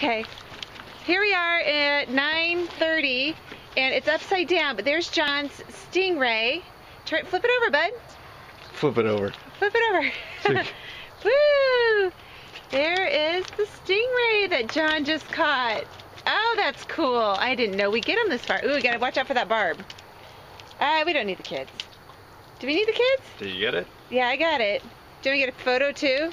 Okay. Here we are at 9.30 and it's upside down, but there's John's stingray. Try, flip it over, bud. Flip it over. Flip it over. Woo! There is the stingray that John just caught. Oh, that's cool. I didn't know we get them this far. Ooh, we gotta watch out for that barb. Uh, we don't need the kids. Do we need the kids? Did you get it? Yeah, I got it. Do we get a photo too?